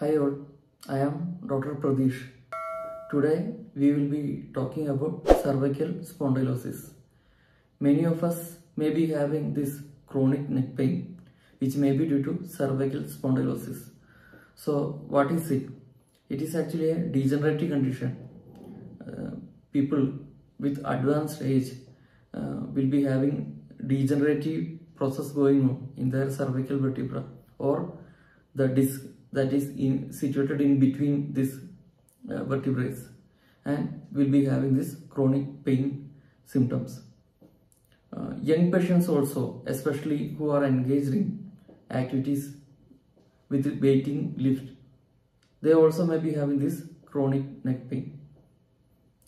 Hi all, I am Dr. Pratheesh. Today we will be talking about cervical spondylosis. Many of us may be having this chronic neck pain which may be due to cervical spondylosis. So what is it? It is actually a degenerative condition. Uh, people with advanced age uh, will be having degenerative process going on in their cervical vertebra or the disc that is in, situated in between these uh, vertebrae and will be having this chronic pain symptoms. Uh, young patients also, especially who are engaged in activities with weighting lift, they also may be having this chronic neck pain.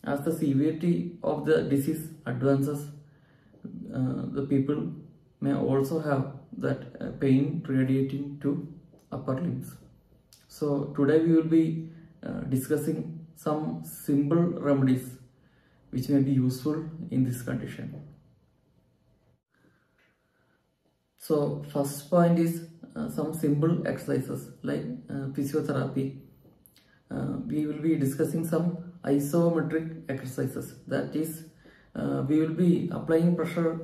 As the severity of the disease advances, uh, the people may also have that uh, pain radiating to upper limbs. So today we will be uh, discussing some simple remedies which may be useful in this condition. So first point is uh, some simple exercises like uh, physiotherapy. Uh, we will be discussing some isometric exercises that is uh, we will be applying pressure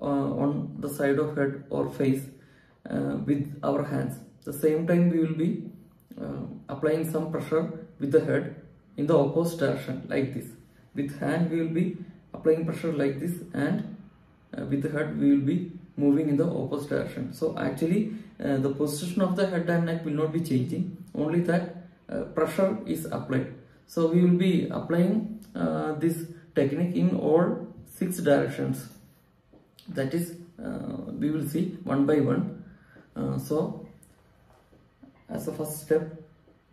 uh, on the side of head or face with our hands. The same time we will be applying some pressure with the head in the opposite direction like this. With hand we will be applying pressure like this and with the head we will be moving in the opposite direction. So actually uh, the position of the head and neck will not be changing only that uh, pressure is applied. So we will be applying uh, this technique in all six directions that is we will see one by one. so as a first step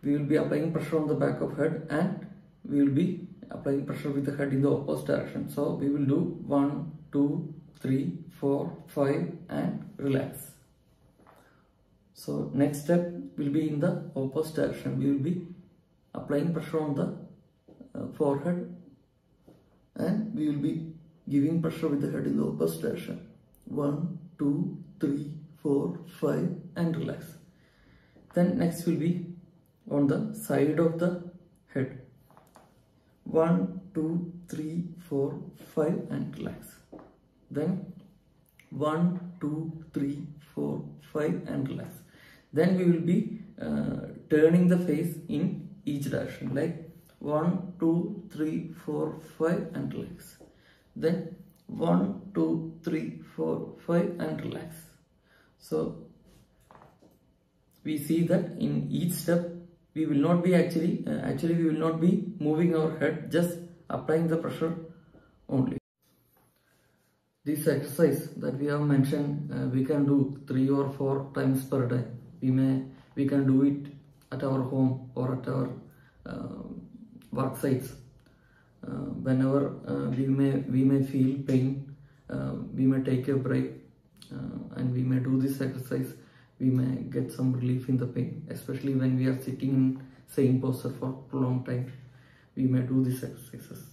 we will be applying pressure on the back of head and we will be applying pressure with the head in the opposite direction. So we will do one, two, three, four, five and relax. So next step will be in the opposite direction. We will be applying pressure on the uh, forehead and we will be giving pressure with the head in the opposite direction. One, two, three, four, five and relax. Then next will be on the side of the head. One, two, three, four, five and relax. Then 1, 2, 3, 4, 5 and relax. Then we will be uh, turning the face in each direction like 1, 2, 3, 4, 5 and relax. Then 1, 2, 3, 4, 5 and relax. So we see that in each step we will not be actually, uh, actually we will not be moving our head just applying the pressure only. This exercise that we have mentioned uh, we can do three or four times per day. We may we can do it at our home or at our uh, work sites. Uh, whenever uh, we may we may feel pain uh, we may take a break uh, and we may do this exercise we may get some relief in the pain especially when we are sitting in same posture for long time. We may do these exercises.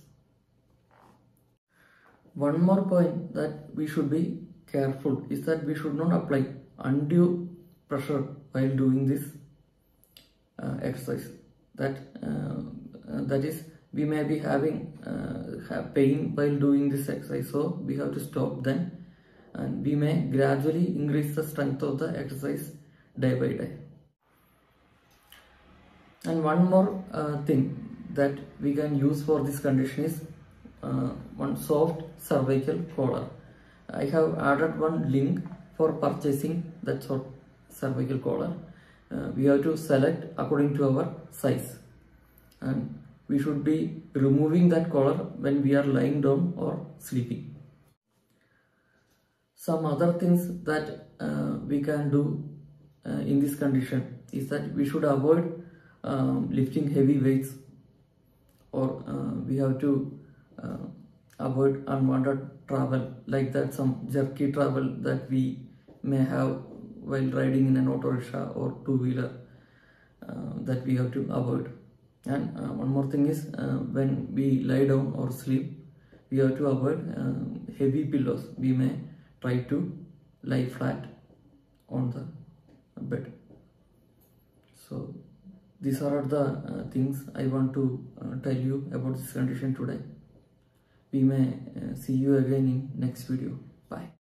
One more point that we should be careful is that we should not apply undue pressure while doing this uh, exercise. That uh, that is we may be having uh, have pain while doing this exercise so we have to stop then and we may gradually increase the strength of the exercise day by day and one more uh, thing that we can use for this condition is uh, one soft cervical collar. I have added one link for purchasing that sort cervical collar. Uh, we have to select according to our size and we should be removing that collar when we are lying down or sleeping. Some other things that uh, we can do uh, in this condition is that we should avoid um, lifting heavy weights or uh, we have to uh, avoid unwanted travel like that some jerky travel that we may have while riding in an auto rickshaw or two-wheeler uh, that we have to avoid. And uh, one more thing is when we lie down or sleep we have to avoid heavy pillows. We may try to lie flat on the bed so these are the uh, things I want to uh, tell you about this condition today. We may uh, see you again in next video.